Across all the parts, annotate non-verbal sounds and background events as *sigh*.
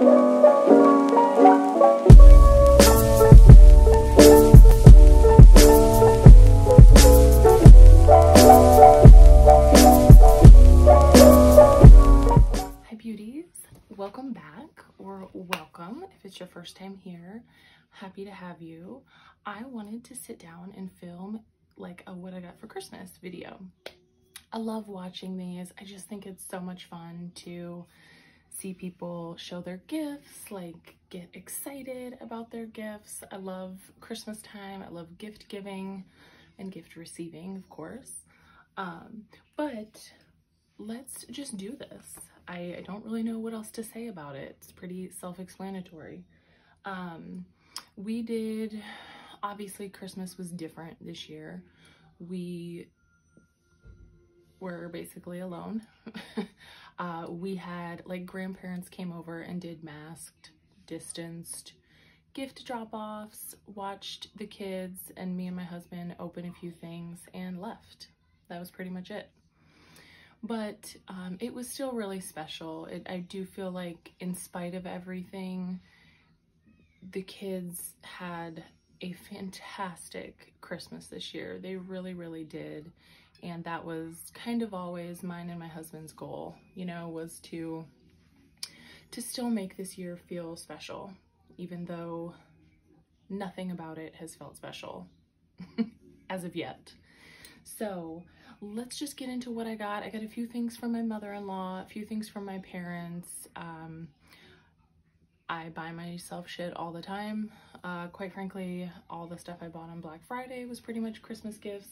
Hi beauties, welcome back or welcome if it's your first time here. Happy to have you. I wanted to sit down and film like a what I got for Christmas video. I love watching these. I just think it's so much fun to see people show their gifts, like get excited about their gifts. I love Christmas time. I love gift giving and gift receiving, of course. Um, but let's just do this. I, I, don't really know what else to say about it. It's pretty self-explanatory. Um, we did, obviously Christmas was different this year. We were basically alone. *laughs* uh, we had, like grandparents came over and did masked, distanced, gift drop-offs, watched the kids and me and my husband open a few things and left. That was pretty much it but um, it was still really special. It, I do feel like in spite of everything, the kids had a fantastic Christmas this year. They really, really did. And that was kind of always mine and my husband's goal, you know, was to to still make this year feel special, even though nothing about it has felt special *laughs* as of yet. So let's just get into what I got. I got a few things from my mother-in-law, a few things from my parents. Um, I buy myself shit all the time. Uh, quite frankly, all the stuff I bought on Black Friday was pretty much Christmas gifts,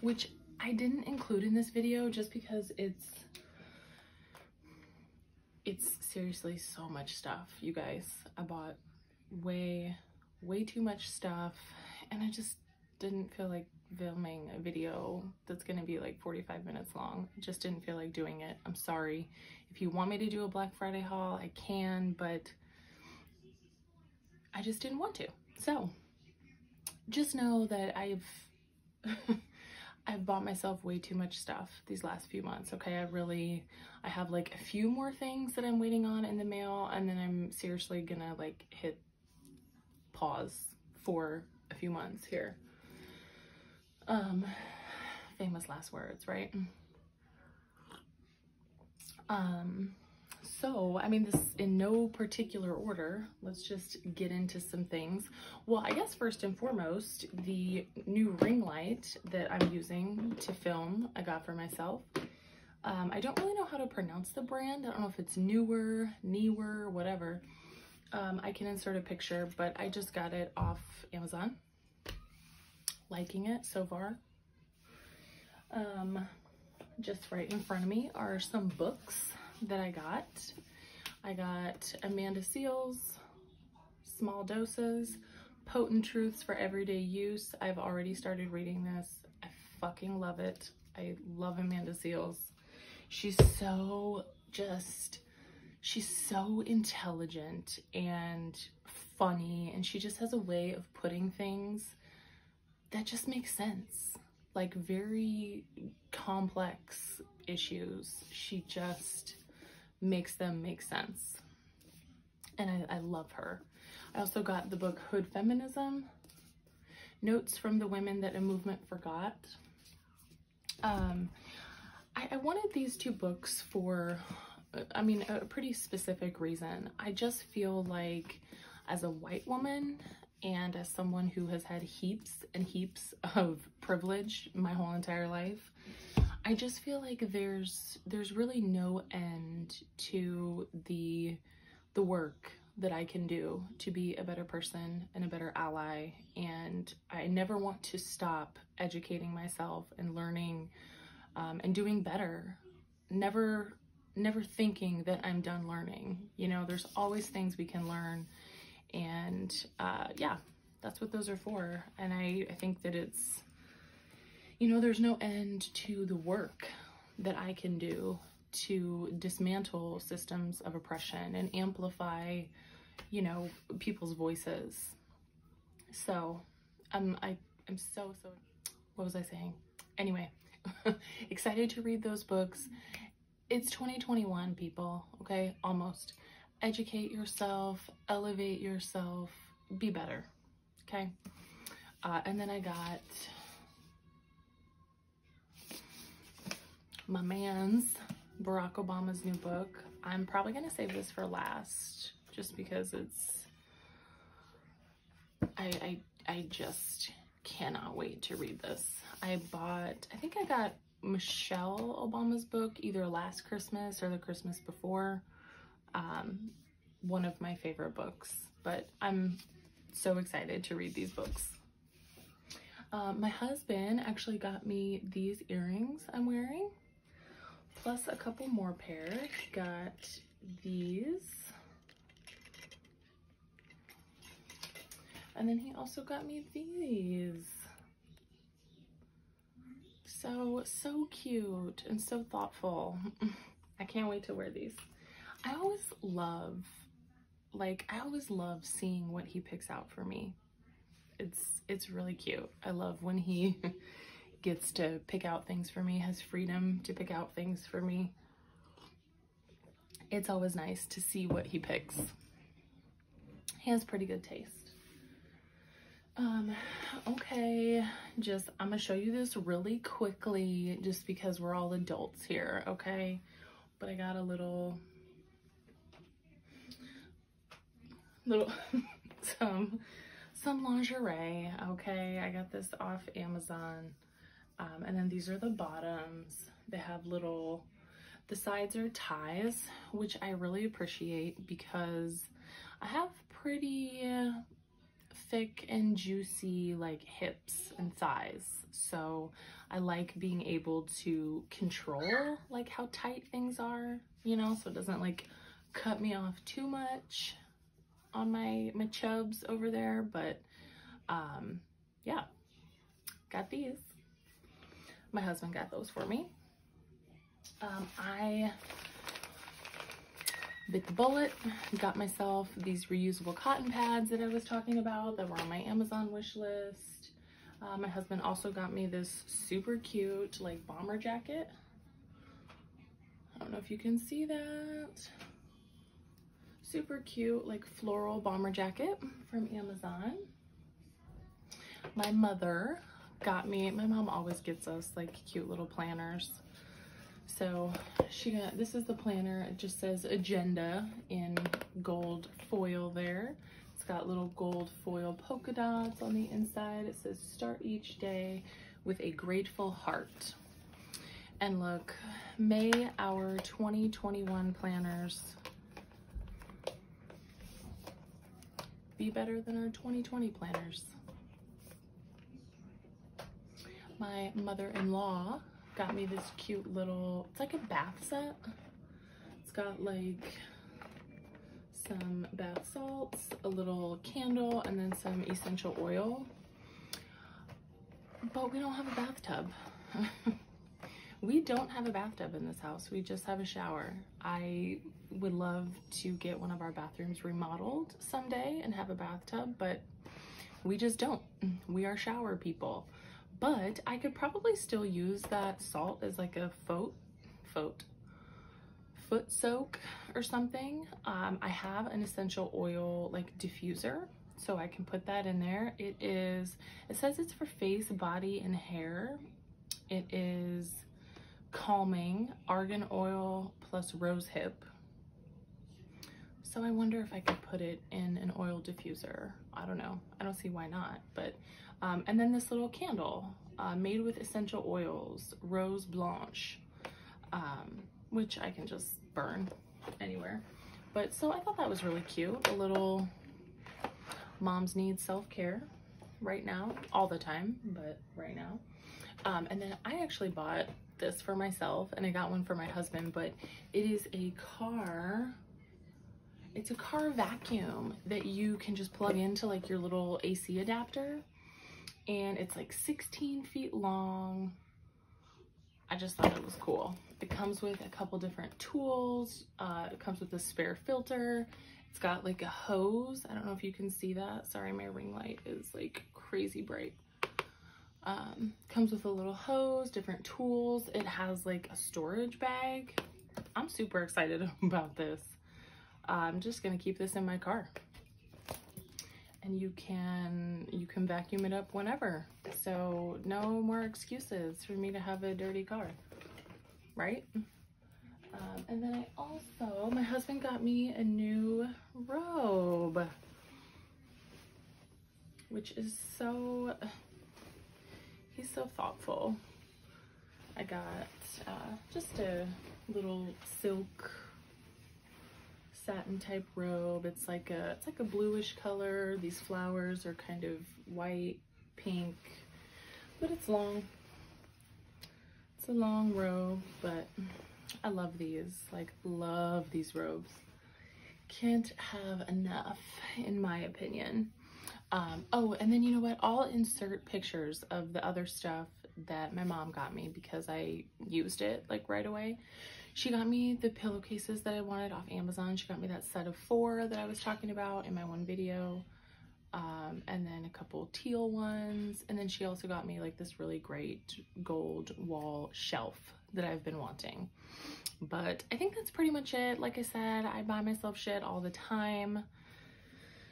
which I didn't include in this video just because it's, it's seriously so much stuff, you guys. I bought way, way too much stuff and I just didn't feel like filming a video that's to be like 45 minutes long. I just didn't feel like doing it. I'm sorry. If you want me to do a Black Friday haul, I can, but I just didn't want to. So just know that I've *laughs* I've bought myself way too much stuff these last few months. Okay, I really I have like a few more things that I'm waiting on in the mail and then I'm seriously gonna like hit pause for a few months here. Um, famous last words, right? Um, so, I mean, this in no particular order. Let's just get into some things. Well, I guess first and foremost, the new ring light that I'm using to film, I got for myself. Um, I don't really know how to pronounce the brand. I don't know if it's newer, newer, whatever. Um, I can insert a picture, but I just got it off Amazon liking it so far. Um, just right in front of me are some books that I got. I got Amanda Seales, Small Doses, Potent Truths for Everyday Use. I've already started reading this. I fucking love it. I love Amanda Seales. She's so just, she's so intelligent and funny and she just has a way of putting things that just makes sense. Like very complex issues. She just makes them make sense. And I, I love her. I also got the book Hood Feminism, Notes from the Women That a Movement Forgot. Um, I, I wanted these two books for, I mean, a pretty specific reason. I just feel like as a white woman and as someone who has had heaps and heaps of privilege my whole entire life, I just feel like there's there's really no end to the the work that I can do to be a better person and a better ally. And I never want to stop educating myself and learning um, and doing better. Never never thinking that I'm done learning. You know there's always things we can learn. And uh, yeah, that's what those are for. And I, I think that it's, you know, there's no end to the work that I can do to dismantle systems of oppression and amplify, you know, people's voices. So um, I, I'm so, so, what was I saying? Anyway, *laughs* excited to read those books. It's 2021, people, okay? Almost educate yourself, elevate yourself, be better. Okay. Uh, and then I got my man's Barack Obama's new book. I'm probably going to save this for last just because it's, I, I, I just cannot wait to read this. I bought, I think I got Michelle Obama's book either last Christmas or the Christmas before. Um, one of my favorite books, but I'm so excited to read these books. Um, my husband actually got me these earrings I'm wearing, plus a couple more pairs. Got these. And then he also got me these. So, so cute and so thoughtful. *laughs* I can't wait to wear these. I always love, like, I always love seeing what he picks out for me. It's, it's really cute. I love when he *laughs* gets to pick out things for me, has freedom to pick out things for me. It's always nice to see what he picks. He has pretty good taste. Um, okay, just, I'm gonna show you this really quickly just because we're all adults here, okay? But I got a little, little, *laughs* some, some lingerie, okay? I got this off Amazon. Um, and then these are the bottoms. They have little, the sides are ties, which I really appreciate because I have pretty thick and juicy like hips and thighs. So I like being able to control like how tight things are, you know, so it doesn't like cut me off too much on my, my chubs over there. But um, yeah, got these. My husband got those for me. Um, I bit the bullet, got myself these reusable cotton pads that I was talking about that were on my Amazon wish list. Uh, my husband also got me this super cute like bomber jacket. I don't know if you can see that. Super cute like floral bomber jacket from Amazon. My mother got me, my mom always gets us like cute little planners. So she got, this is the planner. It just says agenda in gold foil there. It's got little gold foil polka dots on the inside. It says start each day with a grateful heart. And look, may our 2021 planners be better than our 2020 planners. My mother-in-law got me this cute little, it's like a bath set. It's got like some bath salts, a little candle, and then some essential oil. But we don't have a bathtub. *laughs* we don't have a bathtub in this house. We just have a shower. I would love to get one of our bathrooms remodeled someday and have a bathtub, but we just don't. We are shower people but I could probably still use that salt as like a foot, foot, foot soak or something. Um, I have an essential oil like diffuser, so I can put that in there. It is, it says it's for face, body, and hair. It is calming, argan oil plus rose hip. So I wonder if I could put it in an oil diffuser. I don't know. I don't see why not, but um, and then this little candle uh, made with essential oils, Rose Blanche, um, which I can just burn anywhere. But so I thought that was really cute. A little moms need self-care right now, all the time, but right now. Um, and then I actually bought this for myself and I got one for my husband, but it is a car it's a car vacuum that you can just plug into like your little AC adapter and it's like 16 feet long. I just thought it was cool. It comes with a couple different tools. Uh, it comes with a spare filter. It's got like a hose. I don't know if you can see that. Sorry, my ring light is like crazy bright. Um, comes with a little hose, different tools. It has like a storage bag. I'm super excited *laughs* about this. I'm just gonna keep this in my car. And you can you can vacuum it up whenever. So no more excuses for me to have a dirty car, right? Um, and then I also, my husband got me a new robe, which is so, he's so thoughtful. I got uh, just a little silk satin type robe. It's like a it's like a bluish color. These flowers are kind of white, pink, but it's long. It's a long robe, but I love these. Like love these robes. Can't have enough in my opinion. Um, oh, and then you know what? I'll insert pictures of the other stuff that my mom got me because I used it like right away. She got me the pillowcases that I wanted off Amazon. She got me that set of four that I was talking about in my one video. Um, and then a couple teal ones. And then she also got me like this really great gold wall shelf that I've been wanting. But I think that's pretty much it. Like I said, I buy myself shit all the time.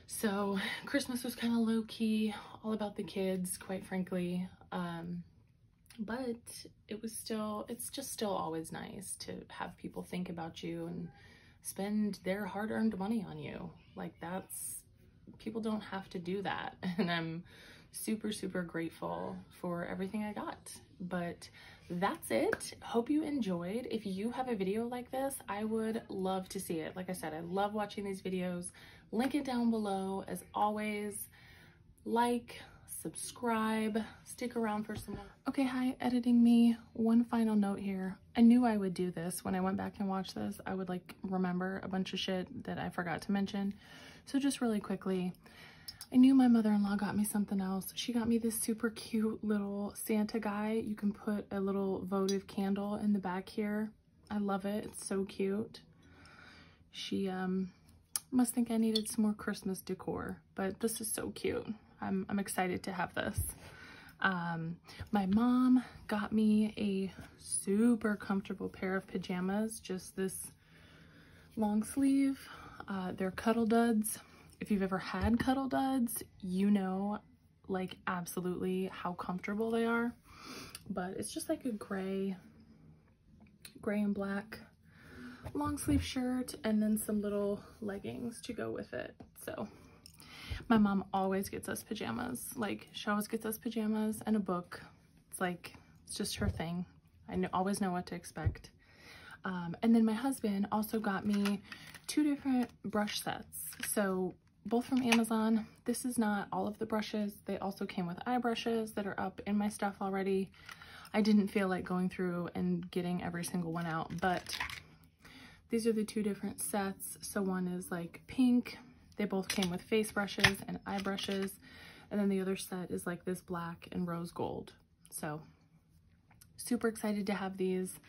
So Christmas was kind of low key, all about the kids, quite frankly. Um, but it was still, it's just still always nice to have people think about you and spend their hard earned money on you. Like that's, people don't have to do that. *laughs* And I'm super, super grateful for everything I got. But that's it. Hope you enjoyed. If you have a video like this, I would love to see it. Like I said, I love watching these videos. Link it down below. As always, like, subscribe, stick around for some more. Okay, hi, editing me. One final note here. I knew I would do this when I went back and watched this. I would like remember a bunch of shit that I forgot to mention. So just really quickly, I knew my mother-in-law got me something else. She got me this super cute little Santa guy. You can put a little votive candle in the back here. I love it. It's so cute. She um must think I needed some more Christmas decor, but this is so cute. I'm, I'm excited to have this. Um, my mom got me a super comfortable pair of pajamas, just this long sleeve. Uh, they're Cuddl Duds if you've ever had Cuddl Duds, you know like absolutely how comfortable they are. But it's just like a gray, gray and black long sleeve shirt and then some little leggings to go with it. So my mom always gets us pajamas. Like she always gets us pajamas and a book. It's like, it's just her thing. I know, always know what to expect. Um, and then my husband also got me two different brush sets. So both from Amazon. This is not all of the brushes. They also came with eye brushes that are up in my stuff already. I didn't feel like going through and getting every single one out, but these are the two different sets. So one is like pink. They both came with face brushes and eye brushes. And then the other set is like this black and rose gold. So super excited to have these.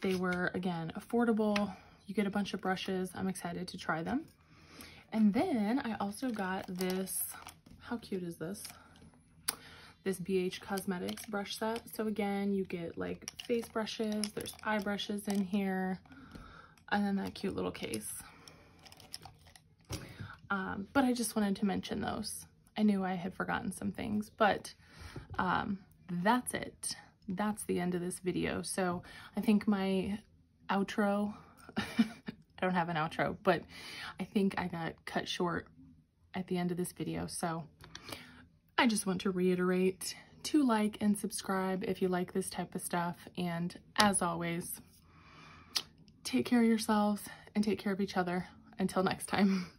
They were, again, affordable. You get a bunch of brushes. I'm excited to try them. And then I also got this, how cute is this? This BH Cosmetics brush set. So again, you get like face brushes, there's eye brushes in here, and then that cute little case. Um, but I just wanted to mention those. I knew I had forgotten some things, but um, that's it. That's the end of this video. So I think my outro *laughs* I don't have an outro, but I think I got cut short at the end of this video. So I just want to reiterate to like and subscribe if you like this type of stuff. And as always, take care of yourselves and take care of each other. Until next time. *laughs*